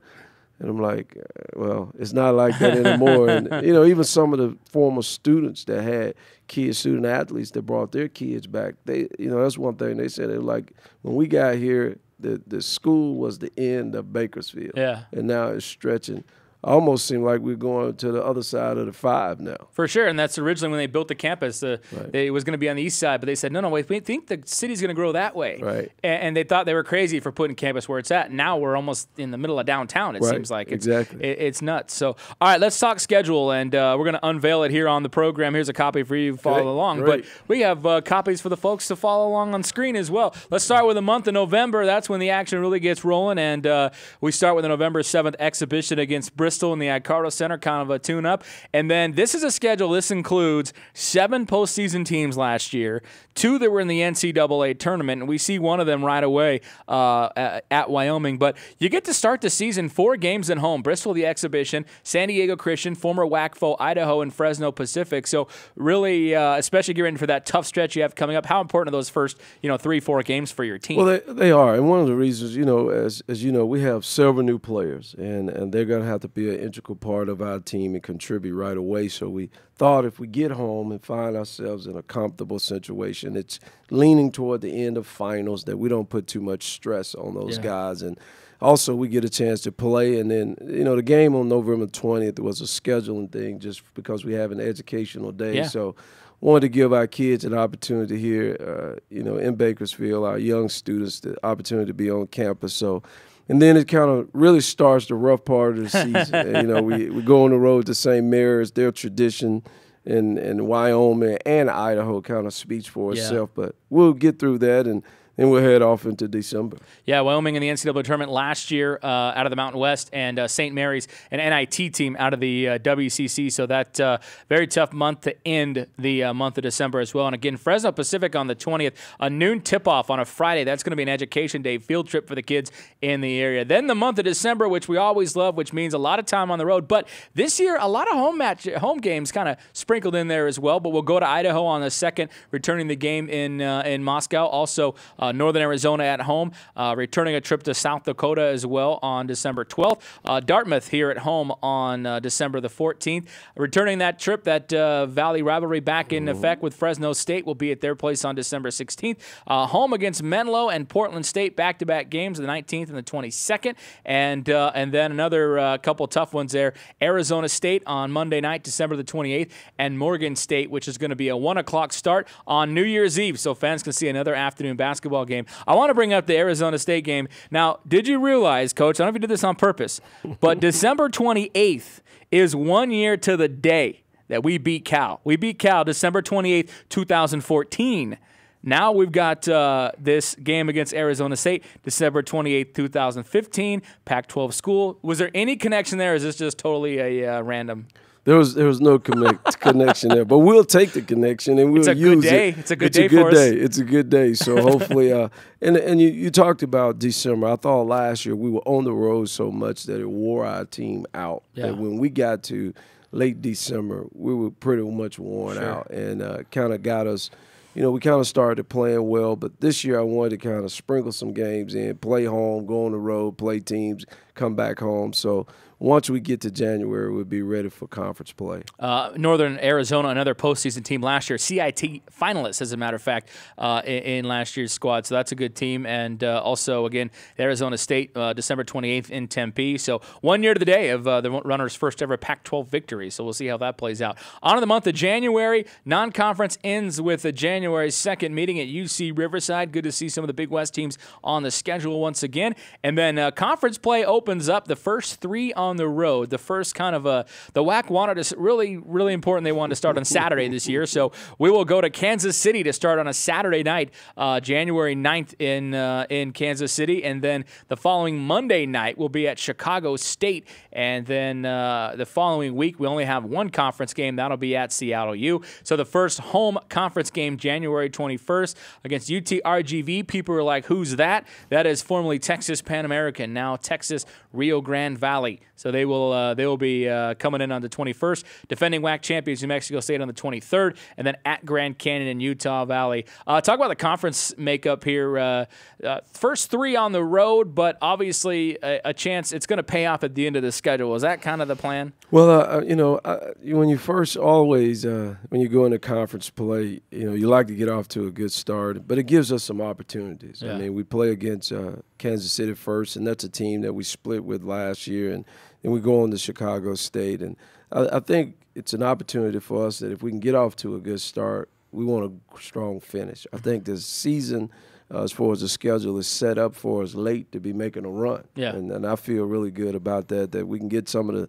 And I'm like, uh, well, it's not like that anymore. and [laughs] you know, even some of the former students that had kids, student athletes that brought their kids back, they, you know, that's one thing they said. They were like, when we got here, the the school was the end of Bakersfield. Yeah. And now it's stretching. Almost seem like we're going to the other side of the five now. For sure, and that's originally when they built the campus. Uh, they, it was going to be on the east side, but they said, no, no, wait, we think the city's going to grow that way. Right. And, and they thought they were crazy for putting campus where it's at. Now we're almost in the middle of downtown. It Right, seems like it's, exactly. it- it's nuts. So, all right, let's talk schedule, and uh, we're going to unveil it here on the program. Here's a copy for you to follow Great, along. great. But we have uh, copies for the folks to follow along on screen as well. Let's start with the month of November. That's when the action really gets rolling, and uh, we start with the November 7th exhibition against Bristol in the Icardo Center, kind of a tune-up. And then this is a schedule. This includes seven postseason teams last year, two that were in the NCAA tournament, and we see one of them right away uh, at, Wyoming. But you get to start the season four games at home: Bristol, the exhibition, San Diego Christian, former WAC foe, Idaho, and Fresno Pacific. So really, uh, especially getting for that tough stretch you have coming up. How important are those first, you know, three, four games for your team? Well, they, they are, and one of the reasons, you know, as as you know, we have several new players, and and they're going to have to be an integral part of our team and contribute right away. So we thought if we get home and find ourselves in a comfortable situation, it's leaning toward the end of finals that we don't put too much stress on those Yeah. guys, and also we get a chance to play. And then you know, the game on November twentieth was a scheduling thing, just because we have an educational day. Yeah. So wanted to give our kids an opportunity here, uh, you know, in Bakersfield, our young students the opportunity to be on campus. So, and then it kind of really starts the rough part of the [laughs] season. You know, we, we go on the road to St. Mary's, their tradition in, in Wyoming and Idaho kind of speaks for Yeah. itself. But we'll get through that and then we'll head off into December. Yeah, Wyoming in the NCAA tournament last year uh, out of the Mountain West, and uh, St. Mary's, an NIT team out of the uh, WCC. So that uh, very tough month to end the uh, month of December as well. And again, Fresno Pacific on the 20th, a noon tip off on a Friday. That's going to be an education day field trip for the kids in the area. Then the month of December, which we always love, which means a lot of time on the road. But this year, a lot of home match, home games kind of sprinkled in there as well. But we'll go to Idaho on the second, returning the game in uh, in Moscow. Also, uh, Northern Arizona at home, uh, returning a trip to South Dakota as well on December 12th. Uh, Dartmouth here at home on uh, December the 14th. Returning that trip, that uh, Valley rivalry back in effect with Fresno State will be at their place on December 16th. Uh, home against Menlo and Portland State, back-to-back games, the 19th and the 22nd, and uh, and then another uh, couple tough ones there. Arizona State on Monday night, December the 28th, and Morgan State, which is going to be a one o'clock start on New Year's Eve, so fans can see another afternoon basketball game. I want to bring up the Arizona State game. Now, did you realize, Coach? I don't know if you did this on purpose, but [laughs] December 28th is one year to the day that we beat Cal. We beat Cal December 28th, 2014. Now we've got uh, this game against Arizona State, December 28th, 2015, Pac 12 school. Was there any connection there, is this just totally a uh, random? There was there was no connect, [laughs] connection there, but we'll take the connection and we'll It's a good use day. it. It's a good it's day a good for us. day. It's a good day. So [laughs] hopefully, uh, and and you, you talked about December. I thought last year we were on the road so much that it wore our team out. Yeah. That when we got to late December, we were pretty much worn Sure. out, and uh, kind of got us. You know, we kind of started playing well, but this year I wanted to kind of sprinkle some games in, play home, go on the road, play teams, come back home. So once we get to January, we'll be ready for conference play. Uh, Northern Arizona, another postseason team last year, CIT finalists, as a matter of fact, uh, in, in last year's squad. So that's a good team. And uh, also, again, Arizona State, uh, December 28th in Tempe. So one year to the day of uh, the runners' first ever Pac 12 victory. So we'll see how that plays out. On to the month of January. Non conference ends with a January 2nd meeting at UC Riverside. Good to see some of the Big West teams on the schedule once again. And then uh, conference play opens up the first three on the road. The first kind of a, the WAC wanted to really, really important. They wanted to start on Saturday this year. So we will go to Kansas City to start on a Saturday night, uh, January 9th in, uh, in Kansas City. And then the following Monday night will be at Chicago State. And then uh, the following week, we only have one conference game. That'll be at Seattle U. So the first home conference game, January 21st, against UTRGV. People are like, who's that? That is formerly Texas Pan American, now Texas Rio Grande Valley. So they will uh, they will be uh, coming in on the 21st, defending WAC champions New Mexico State on the 23rd, and then at Grand Canyon in Utah Valley. Uh, talk about the conference makeup here. Uh, uh, first three on the road, but obviously a, a chance it's going to pay off at the end of the schedule. Is that kind of the plan? Well, uh, you know, uh, when you first always uh, when you go into conference play, you know, you like to get off to a good start, but it gives us some opportunities. Yeah. I mean, we play against uh, Kansas City first, and that's a team that we split with last year, and then we go on to Chicago State, and I, I think it's an opportunity for us that if we can get off to a good start, we want a strong finish. I think this season. Uh, as far as the schedule is set up for us late to be making a run, Yeah. and, and I feel really good about that. That we can get some of the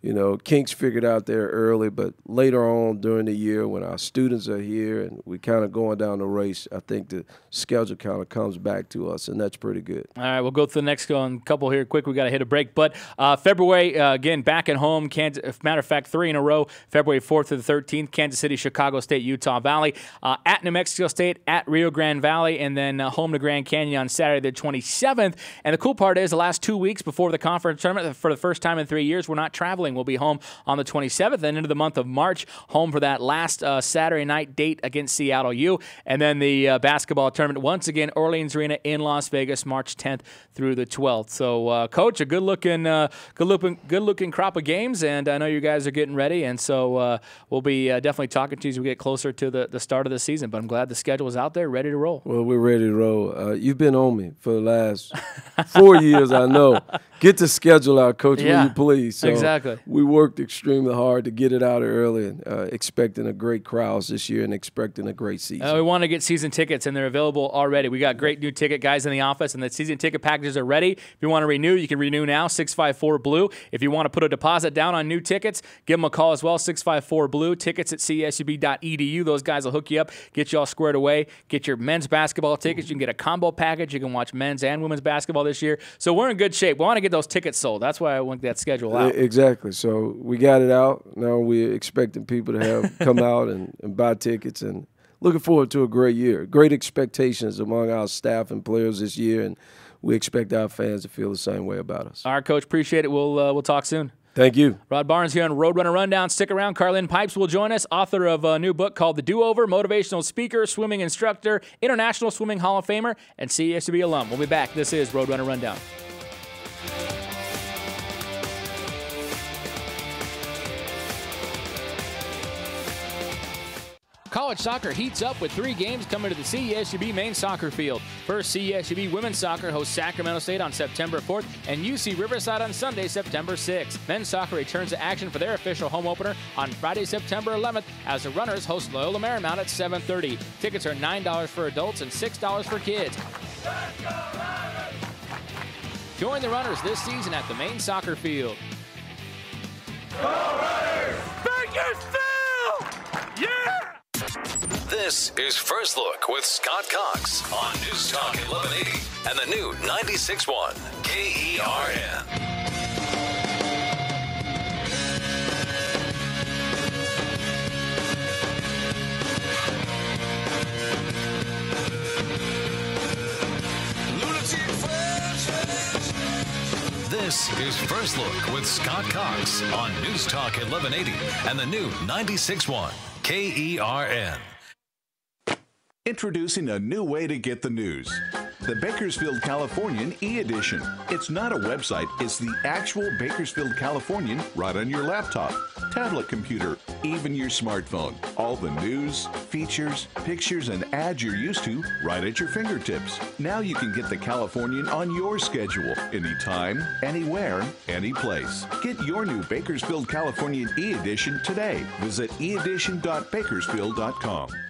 you know, kinks figured out there early, but later on during the year when our students are here and we kind of going down the race, I think the schedule kind of comes back to us, and that's pretty good. All right, we'll go to the next one. couple here quick. We got to hit a break. But uh, February, uh, again, back at home. Kansas, as a matter of fact, three in a row. February 4th to the 13th, Kansas City, Chicago State, Utah Valley. Uh, at New Mexico State, at Rio Grande Valley, and then uh, home to Grand Canyon on Saturday the 27th. And the cool part is the last two weeks before the conference tournament, for the first time in three years, we're not traveling. We'll be home on the 27th and into the month of March, home for that last uh, Saturday night date against Seattle U. And then the uh, basketball tournament, once again, Orleans Arena in Las Vegas, March 10th through the 12th. So, uh, Coach, a good looking, uh, good looking, good looking crop of games, and I know you guys are getting ready, and so uh, we'll be uh, definitely talking to you as we get closer to the, the start of the season. But I'm glad the schedule is out there, ready to roll. Well, we're ready to roll. Uh, you've been on me for the last four years, I know. [laughs] Get the schedule out, Coach, Yeah, will you please? So exactly. We worked extremely hard to get it out early and uh, expecting a great crowds this year and expecting a great season. Uh, we want to get season tickets, and they're available already. We got great new ticket guys in the office, and the season ticket packages are ready. If you want to renew, you can renew now, 654 Blue. If you want to put a deposit down on new tickets, give them a call as well, 654 Blue. Tickets at csub.edu. Those guys will hook you up, get you all squared away, get your men's basketball tickets. You can get a combo package. You can watch men's and women's basketball this year. So we're in good shape. We want to get those tickets sold. That's why I want that schedule out. E- Exactly. So we got it out. Now we're expecting people to have [laughs] come out and, and buy tickets and looking forward to a great year. Great expectations among our staff and players this year, and we expect our fans to feel the same way about us. All right, Coach. Appreciate it. We'll uh, we'll talk soon. Thank you. Rod Barnes here on Roadrunner Rundown. Stick around. Karlyn Pipes will join us, author of a new book called The Do Over, motivational speaker, swimming instructor, International Swimming Hall of Famer, and CSUB alum. We'll be back. This is Roadrunner Rundown. College soccer heats up with three games coming to the CSUB main soccer field. First, CSUB women's soccer hosts Sacramento State on September 4th and UC Riverside on Sunday, September 6th. Men's soccer returns to action for their official home opener on Friday, September 11th as the Runners host Loyola Marymount at 7:30. Tickets are $9 for adults and $6 for kids. Join the Runners this season at the main soccer field. This is First Look with Scott Cox on News Talk 1180 and the new 96.1 KERN. This is First Look with Scott Cox on News Talk 1180 and the new 96.1 KERN. Introducing a new way to get the news. The Bakersfield Californian e-edition. It's not a website, it's the actual Bakersfield Californian right on your laptop, tablet computer, even your smartphone. All the news, features, pictures, and ads you're used to right at your fingertips. Now you can get the Californian on your schedule, anytime, anywhere, any place. Get your new Bakersfield Californian e-edition today. Visit eedition.bakersfield.com.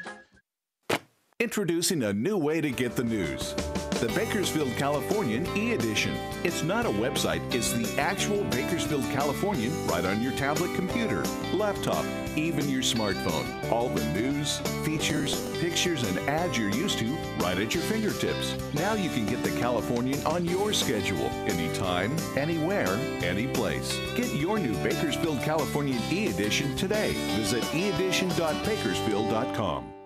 Introducing a new way to get the news. The Bakersfield Californian e-edition. It's not a website, it's the actual Bakersfield Californian right on your tablet computer, laptop, even your smartphone. All the news, features, pictures, and ads you're used to right at your fingertips. Now you can get the Californian on your schedule, anytime, anywhere, any place. Get your new Bakersfield Californian e-edition today. Visit eedition.bakersfield.com.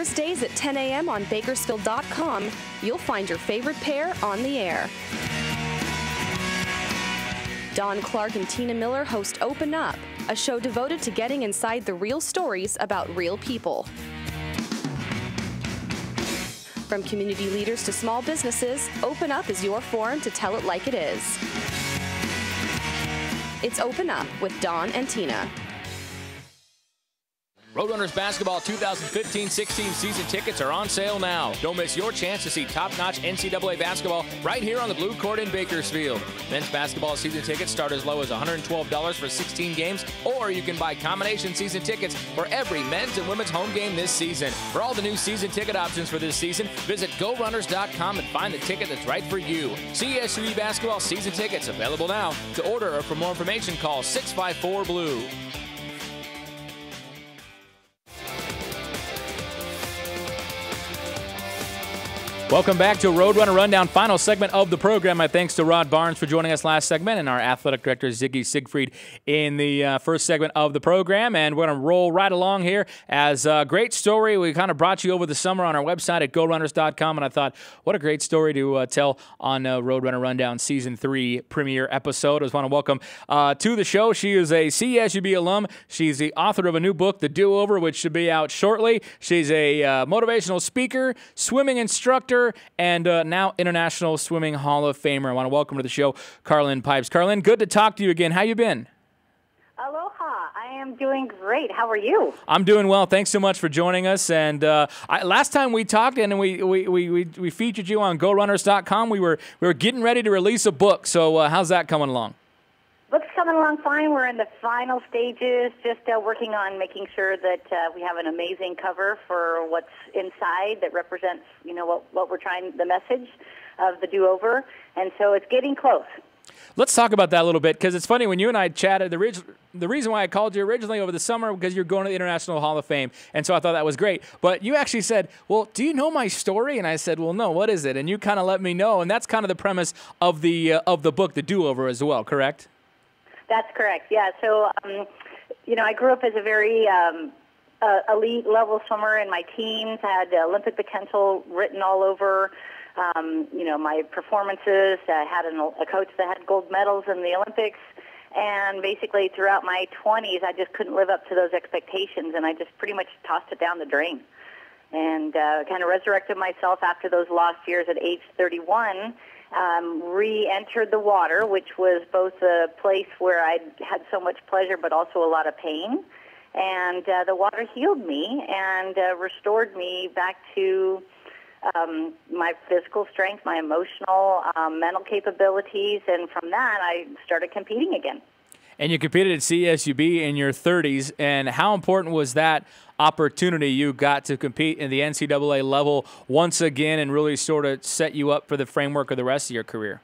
Thursdays at 10 a.m. on Bakersfield.com, you'll find your favorite pair on the air. Don Clark and Tina Miller host Open Up, a show devoted to getting inside the real stories about real people. From community leaders to small businesses, Open Up is your forum to tell it like it is. It's Open Up with Don and Tina. Roadrunners Basketball 2015-16 season tickets are on sale now. Don't miss your chance to see top-notch NCAA basketball right here on the blue court in Bakersfield. Men's basketball season tickets start as low as $112 for 16 games, or you can buy combination season tickets for every men's and women's home game this season. For all the new season ticket options for this season, visit GoRunners.com and find the ticket that's right for you. CSUB basketball season tickets available now. To order or for more information, call 654 Welcome back to Roadrunner Rundown, final segment of the program. My thanks to Rod Barnes for joining us last segment and our athletic director, Ziggy Siegfried, in the uh, first segment of the program. And we're going to roll right along here as a great story. We kind of brought you over the summer on our website at GoRunners.com, and I thought, what a great story to uh, tell on uh, Roadrunner Rundown Season 3 premiere episode. I just want to welcome uh, to the show. She is a CSUB alum. She's the author of a new book, The Do Over, which should be out shortly. She's a uh, motivational speaker, swimming instructor, and uh, now International Swimming Hall of Famer. I want to welcome to the show Karlyn Pipes. Karlyn, good to talk to you again. How you been? Aloha. I am doing great. How are you? I'm doing well. Thanks so much for joining us. And uh, I, last time we talked and we, we, we, we, we featured you on GoRunners.com, we were we were getting ready to release a book. So uh, how's that coming along? Book's coming along fine. We're in the final stages, just uh, working on making sure that uh, we have an amazing cover for what's inside that represents, you know, what, what we're trying, the message of the do-over. And so it's getting close. Let's talk about that a little bit because it's funny when you and I chatted. The, the reason why I called you originally over the summer because you're going to the International Hall of Fame, and so I thought that was great. But you actually said, "Well, do you know my story?" And I said, "Well, no. What is it?" And you kind of let me know, and that's kind of the premise of the uh, of the book, The Do Over, as well. Correct? That's correct. Yeah. So, um, you know, I grew up as a very um, uh, elite level swimmer in my teens. Had Olympic potential written all over. Um, you know, my performances. I had an, a coach that had gold medals in the Olympics. And basically, throughout my 20s, I just couldn't live up to those expectations, and I just pretty much tossed it down the drain. And uh, kind of resurrected myself after those lost years at age 31 um, re-entered the water, which was both a place where I had so much pleasure but also a lot of pain. And uh, the water healed me and uh, restored me back to um, my physical strength, my emotional, um, mental capabilities, and from that I started competing again. And you competed at CSUB in your 30s, and how important was that opportunity you got to compete in the NCAA level once again and really sort of set you up for the framework of the rest of your career?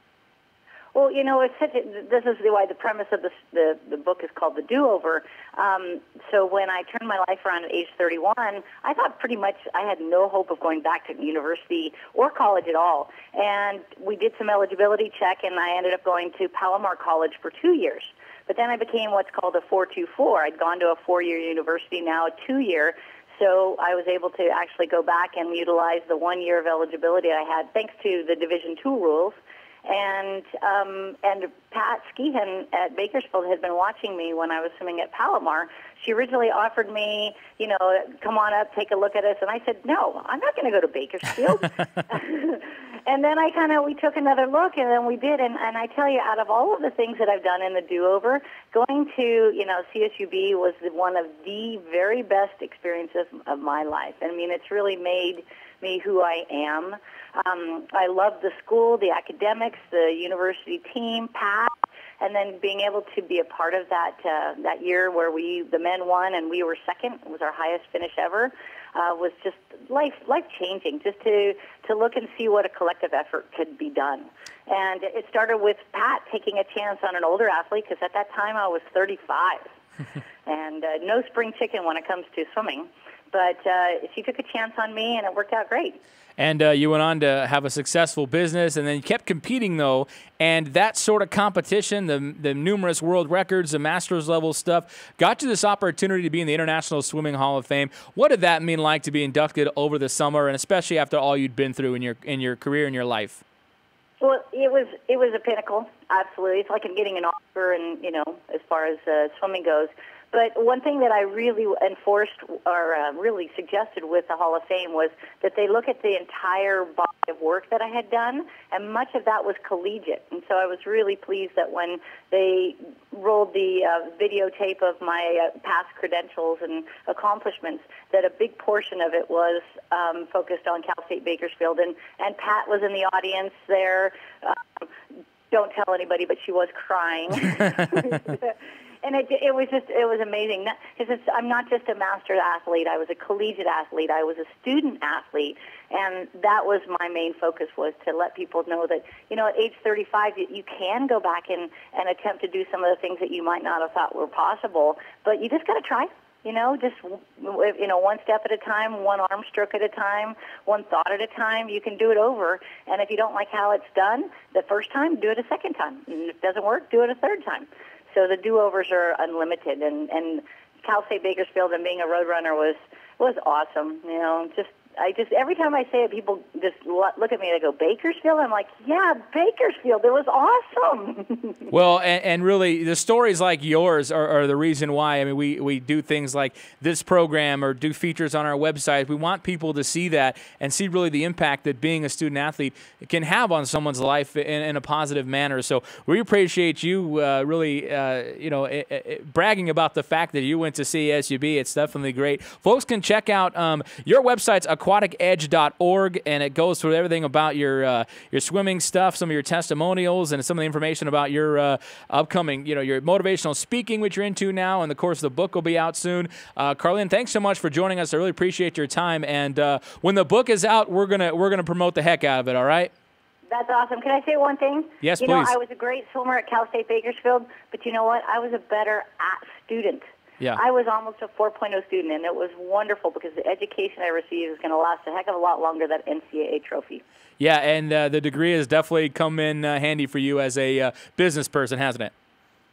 Well, you know, it's such a, this is why the premise of the, the, book is called The Do-Over. Um, so when I turned my life around at age 31, I thought pretty much I had no hope of going back to university or college at all. And we did some eligibility check, and I ended up going to Palomar College for two years. But then I became what's called a 424. I'd gone to a four-year university, now a two-year. so I was able to actually go back and utilize the one year of eligibility I had, thanks to the Division Two rules. And um, and Pat Skehan at Bakersfield had been watching me when I was swimming at Palomar. She originally offered me, you know, come on up, take a look at us, and I said, no, I'm not going to go to Bakersfield. [laughs] [laughs] and then I kind of we took another look, and then we did. And, and I tell you, out of all of the things that I've done in the do-over, going to you know CSUB was one of the very best experiences of my life. And I mean, it's really made me who I am. Um, I love the school, the academics, the university team, Pat, and then being able to be a part of that uh, that year where we the men won and we were second was our highest finish ever uh, was just life life changing just to to look and see what a collective effort could be done. And it started with Pat taking a chance on an older athlete because at that time I was 35 [laughs] and uh, no spring chicken when it comes to swimming but uh, she took a chance on me and it worked out great and uh, you went on to have a successful business, and then you kept competing though. And that sort of competition, the the numerous world records, the masters level stuff, got you this opportunity to be in the International Swimming Hall of Fame. What did that mean like to be inducted over the summer, and especially after all you'd been through in your in your career and your life? Well, it was it was a pinnacle, absolutely. It's like I'm getting an Oscar, and you know, as far as uh, swimming goes. But one thing that I really enforced or uh, really suggested with the Hall of Fame was that they look at the entire body of work that I had done, and much of that was collegiate. And so I was really pleased that when they rolled the uh, videotape of my uh, past credentials and accomplishments, that a big portion of it was um, focused on Cal State Bakersfield. And, and Pat was in the audience there. Uh, don't tell anybody, but she was crying. [laughs] [laughs] and it it was just it was amazing. Because I'm not just a master athlete. I was a collegiate athlete. I was a student athlete, and that was my main focus was to let people know that you know at age 35 you, you can go back and and attempt to do some of the things that you might not have thought were possible, but you just got to try. You know, just you know, one step at a time, one arm stroke at a time, one thought at a time. You can do it over, and if you don't like how it's done the first time, do it a second time. And if it doesn't work, do it a third time. So the do-overs are unlimited, and and Cal State Bakersfield and being a roadrunner was was awesome. You know, just I just every time I say it, people just look at me. And they go Bakersfield. I'm like, yeah, Bakersfield. It was awesome. [laughs] well, and, and, really, the stories like yours are, are, the reason why. I mean, we we do things like this program or do features on our website. We want people to see that and see really the impact that being a student athlete can have on someone's life in, in a positive manner. So we appreciate you uh, really, uh, you know, it, it, bragging about the fact that you went to CSUB. It's definitely great. Folks can check out um, your website's aquaticedge.org, and it goes through everything about your uh, your swimming stuff, some of your testimonials, and some of the information about your uh, upcoming, you know, your motivational speaking, which you're into now, and the course of the book will be out soon. Uh, Karlyn, thanks so much for joining us. I really appreciate your time, and uh, when the book is out, we're gonna we're gonna promote the heck out of it. All right. That's awesome. Can I say one thing? Yes, you please. You know, I was a great swimmer at Cal State Bakersfield, but you know what? I was a better at student. Yeah. I was almost a 4.0 student, and it was wonderful because the education I received is going to last a heck of a lot longer than NCAA trophy. Yeah, and uh, the degree has definitely come in uh, handy for you as a uh, business person, hasn't it?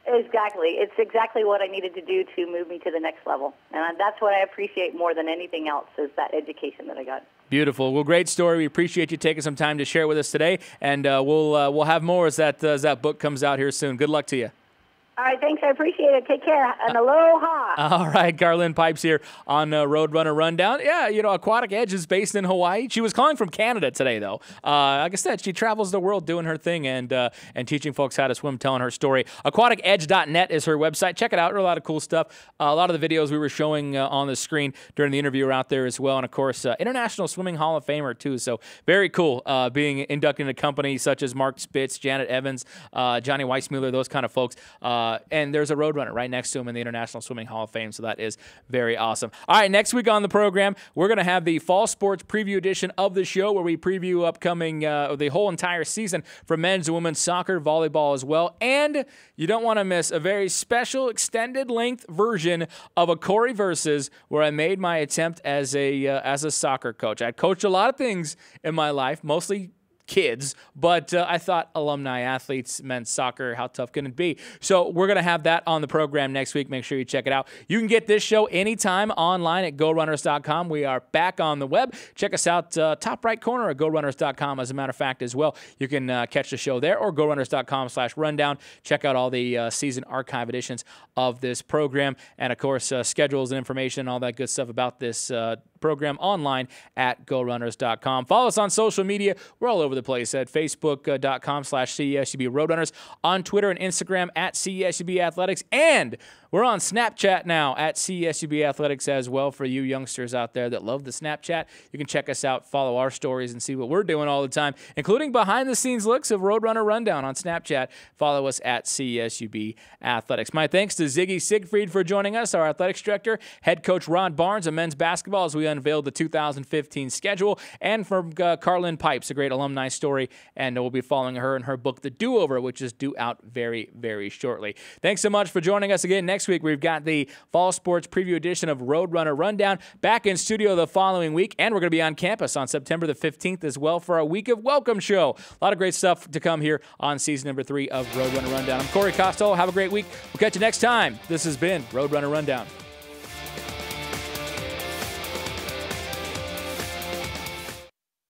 Exactly. It's exactly what I needed to do to move me to the next level. And that's what I appreciate more than anything else is that education that I got. Beautiful. Well, great story. We appreciate you taking some time to share with us today, and uh, we'll uh, we'll have more as that uh, as that book comes out here soon. Good luck to you. All right, thanks. I appreciate it. Take care. And aloha. All right, Karlyn Pipes here on uh, Roadrunner Rundown. Yeah, you know, Aquatic Edge is based in Hawaii. She was calling from Canada today, though. Uh, like I said, she travels the world doing her thing and uh, and teaching folks how to swim, telling her story. AquaticEdge.net is her website. Check it out. A lot of cool stuff. Uh, a lot of the videos we were showing uh, on the screen during the interview are out there as well. And of course, uh, International Swimming Hall of Famer too. So very cool being inducted into companies such as Mark Spitz, Janet Evans, Johnny Weissmuller, those kind of folks. And there's a Roadrunner right next to him in the International Swimming Hall of Fame. So that is very awesome. All right, next week on the program, we're going to have the Fall Sports Preview Edition of the show where we preview upcoming, uh, the whole entire season for men's and women's soccer, volleyball as well. And you don't want to miss a very special extended length version of a Corey Versus where I made my attempt as a, uh, as a soccer coach. I coached a lot of things in my life, mostly kids, but uh, I thought alumni athletes, men's soccer, how tough can it be? So we're going to have that on the program next week. Make sure you check it out. You can get this show anytime online at GoRunners.com. We are back on the web. Check us out, uh, top right corner at GoRunners.com. As a matter of fact, as well, you can uh, catch the show there or GoRunners.com slash rundown. Check out all the uh, season archive editions of this program. And of course, uh, schedules and information, and all that good stuff about this uh, program online at GoRunners.com. Follow us on social media. We're all over the place at Facebook.com slash CSUB Roadrunners, on Twitter and Instagram at CSUB Athletics, and we're on Snapchat now at CSUB Athletics as well for you youngsters out there that love the Snapchat. You can check us out, follow our stories, and see what we're doing all the time, including behind the scenes looks of Roadrunner Rundown on Snapchat. Follow us at CSUB Athletics. My thanks to Ziggy Siegfried for joining us, our athletics director, head coach Rod Barnes of men's basketball as we unveiled the 2015 schedule, and from uh, Karlyn Pipes, a great alumni story, and we'll be following her in her book, The Do Over, which is due out very, very shortly. Thanks so much for joining us again. Next week, we've got the Fall Sports Preview Edition of Roadrunner Rundown back in studio the following week, and we're going to be on campus on September the 15th as well for our week of welcome show. A lot of great stuff to come here on season number three of Roadrunner Rundown. I'm Corey Costello. Have a great week. We'll catch you next time. This has been Roadrunner Rundown.